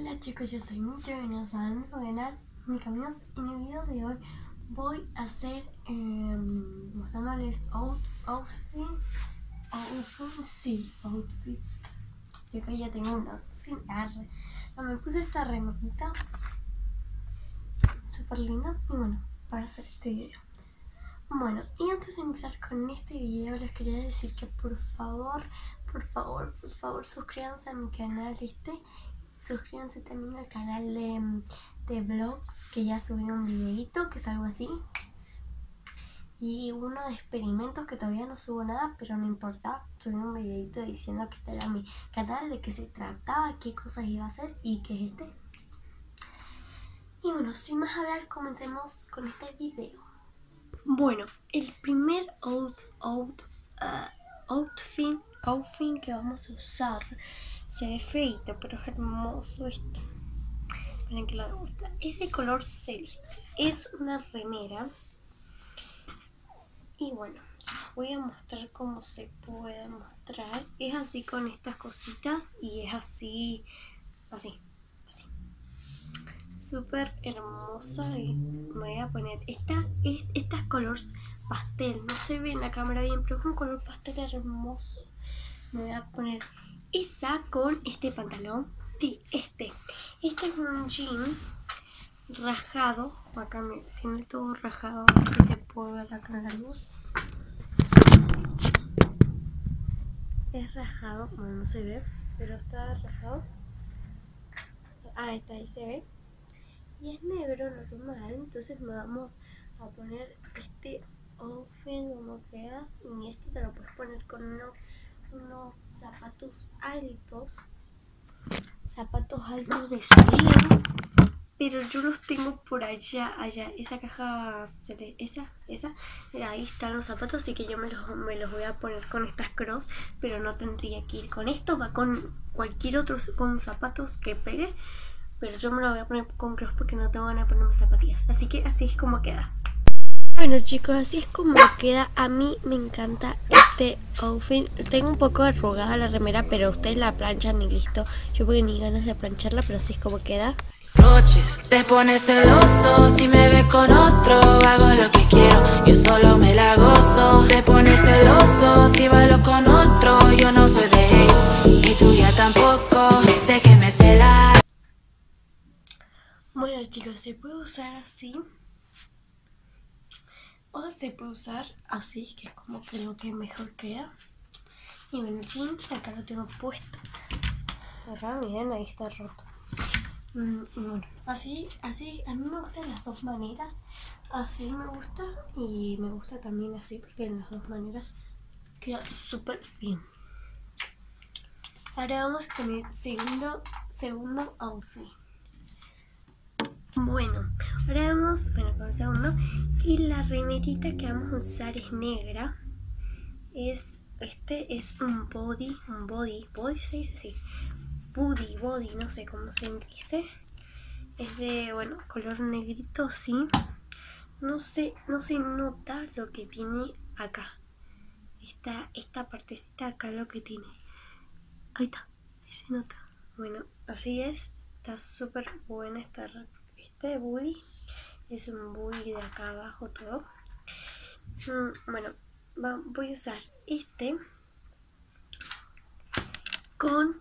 Hola chicos, yo soy Micho y no saben mi caminos en el video de hoy voy a hacer eh, mostrándoles out, outfit, outfit, sí, outfit. Yo acá ya tengo un outfit. No, me puse esta remonita súper linda y bueno, para hacer este video. Bueno, y antes de empezar con este video les quería decir que por favor, por favor, por favor suscríbanse a mi canal este suscríbanse también al canal de, de vlogs que ya subí un videito que es algo así. Y uno de experimentos que todavía no subo nada pero no importa subí un videito diciendo que este era mi canal de qué se trataba qué cosas iba a hacer y qué es este. Y bueno sin más hablar comencemos con este video. Bueno el primer out, out, uh, outfit outfit que vamos a usar se ve feito, pero es hermoso esto. Miren que lo gusta. Es de color celeste. Es una remera. Y bueno, voy a mostrar cómo se puede mostrar. Es así con estas cositas y es así, así, así. Súper hermosa y me voy a poner, esta es, esta es color pastel, no se ve en la cámara bien, pero es un color pastel hermoso. Me voy a poner esa con este pantalón. Sí, este. Este es un jean rajado. Acá me tiene todo rajado. A si se puede ver acá en la luz. Es rajado. Bueno, no se ve, pero está rajado. Ah, está ahí se ve. Y es negro normal. Entonces nos vamos a poner este outfit como queda. Y este te lo puedes poner con unos unos zapatos altos, zapatos altos de salir, pero yo los tengo por allá, allá, esa caja, esa, esa, ahí están los zapatos, así que yo me los, me los voy a poner con estas cross, pero no tendría que ir con esto, va con cualquier otro, con zapatos que pegue, pero yo me lo voy a poner con cross porque no tengo ganas de ponerme zapatillas, así que así es como queda. Bueno chicos, así es como queda. A mí me encanta este outfit. Tengo un poco arrugada la remera, pero ustedes la planchan y listo. Yo porque ni ganas de plancharla, pero así es como queda. Noches, te pones celoso. Si me ves con otro, hago lo que quiero. Yo solo me la gozo. Te pones celoso. Si bailo con otro Yo no soy de ellos. Y tú ya tampoco. Sé que me cela Bueno chicos, se puede usar así o se puede usar así, que es como creo que mejor queda. Y bueno, el acá lo tengo puesto. Acá, miren, ahí está roto. Mm, bueno, así, así, a mí me gustan las dos maneras. Así me gusta y me gusta también así porque en las dos maneras queda súper bien. Ahora vamos con el segundo, segundo outfit. Bueno, ahora vamos, bueno, con el segundo. Y la remerita que vamos a usar es negra. Es, este es un body, un body, body se dice así. Body, body, no sé cómo se dice. Es de, bueno, color negrito, sí. No sé, no se nota lo que tiene acá. Esta, esta partecita acá lo que tiene. Ahí está, ahí se nota. Bueno, así es. Está súper buena esta este booty es un booty de acá abajo todo. Mm, bueno, voy a usar este con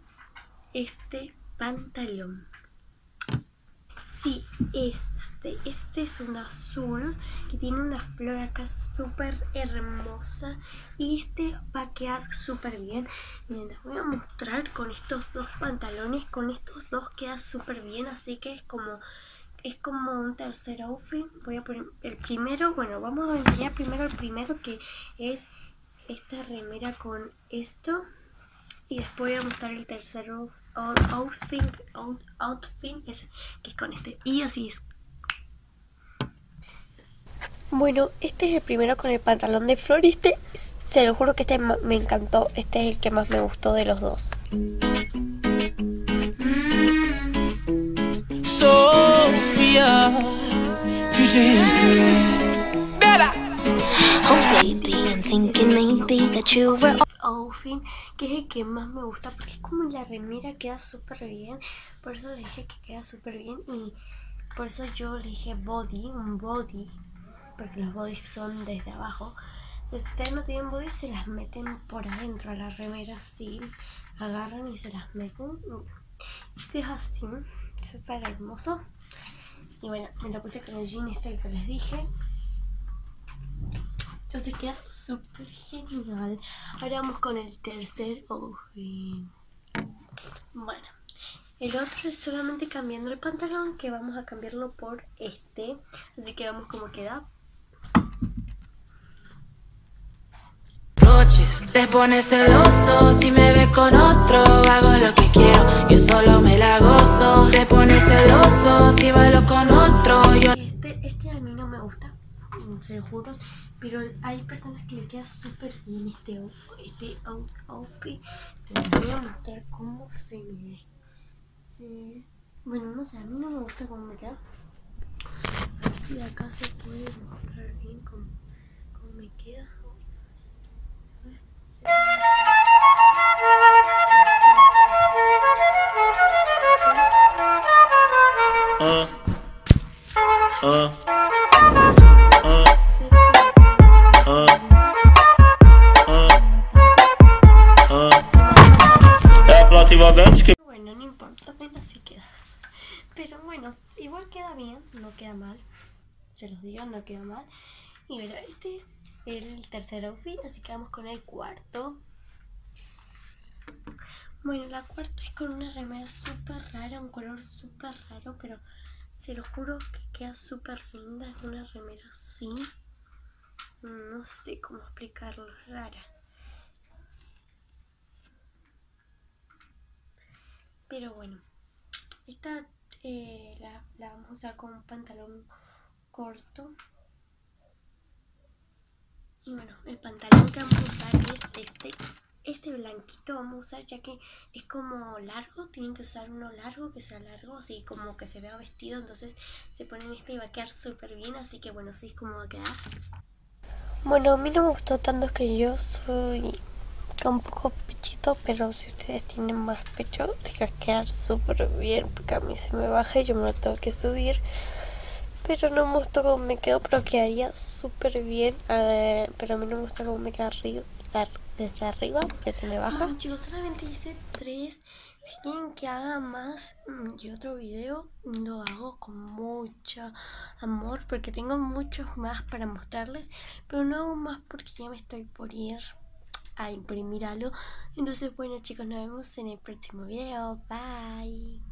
este pantalón. Sí, este, este es un azul que tiene una flor acá súper hermosa y este va a quedar súper bien. Miren, les voy a mostrar con estos dos pantalones, con estos dos queda súper bien, así que es como es como un tercer outfit. Voy a poner el primero, bueno, vamos a enseñar primero el primero que es esta remera con esto. Y después voy a mostrar el tercero outfit, outfit es, que es con este. Y así es. Bueno, este es el primero con el pantalón de flor y este, se lo juro que este me encantó. Este es el que más me gustó de los dos. Future history. Better. Oh, baby, I'm thinking maybe that you were. Oh, outfit, que es el que más me gusta porque es como la remera queda súper bien. Por eso le dije que queda súper bien y por eso yo le dije body, un body, porque los bodies son desde abajo. Pero si ustedes no tienen body, se las meten por adentro a la remera así. Agarran y se las meten. Y si es así, súper hermoso. Y bueno, me lo puse con el jean este que les dije. Entonces queda súper genial. Ahora vamos con el tercer outfit. Bueno, el otro es solamente cambiando el pantalón, que vamos a cambiarlo por este. Así que vamos como queda. Te pones celoso si me ves con otro, hago lo que quiero, yo solo me la gozo. Te Este, este a mí no me gusta, se lo juro. Pero hay personas que le queda súper bien este, este out- outfit. Les voy a mostrar cómo se me. Se- Bueno, no sé, a mí no me gusta cómo me queda. A ver si acá se puede mostrar bien cómo, cómo me queda. Uh. Uh. Uh. Bueno, no importa, apenas así queda. Pero bueno, igual queda bien, no queda mal. Se los digo, no queda mal. Y bueno, este es el tercer outfit, así que vamos con el cuarto. Bueno, la cuarta es con una remera súper rara, un color súper raro, pero se lo juro que queda súper linda. Es una remera así. No sé cómo explicarlo, rara. Pero bueno, esta eh, la, la vamos a usar con un pantalón corto. Y bueno, el pantalón que vamos a usar es este. Este blanquito vamos a usar ya que es como largo. Tienen que usar uno largo que sea largo, así como que se vea vestido. Entonces se ponen este y va a quedar súper bien. Así que bueno, así es como va a quedar. Bueno, a mí no me gustó tanto que yo soy un poco pechito, pero si ustedes tienen más pecho, les va a quedar súper bien, porque a mí se me baja y yo me lo tengo que subir. Pero no me gustó cómo me quedó, pero quedaría súper bien. eh, pero a mí no me gusta cómo me queda arriba, desde arriba, porque se me baja. yo solamente hice tres. Si quieren que haga más mm, y otro video, lo hago con mucho amor, porque tengo muchos más para mostrarles. Pero no hago más porque ya me estoy por ir a imprimir algo. Entonces, bueno chicos, nos vemos en el próximo video. Bye.